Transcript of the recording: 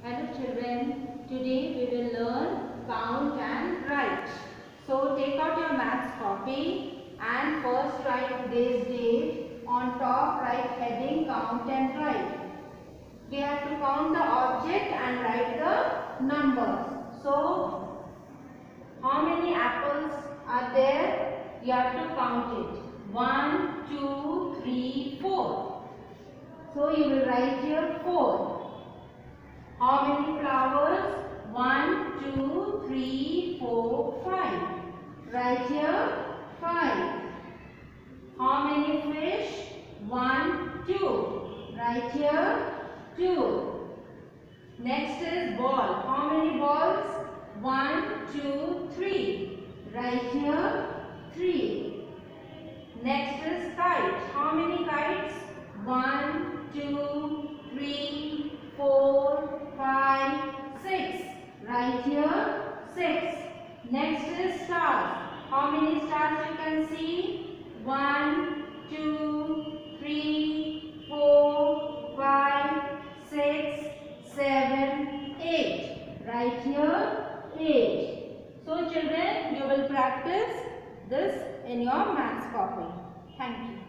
Hello children, today we will learn count and write. So take out your maths copy and first write this date on top write heading count and write. We have to count the object and write the numbers. So how many apples are there? You have to count it. One, two, three, four. So you will write here 4. Write here two. Next is ball. How many balls? One, two, three. Right here three. Next is kite. How many kites? One, two, three, four, five, six. Right here, six. Next is stars. How many stars you can see? Right here, eight. So children, you will practice this in your maths copy. Thank you.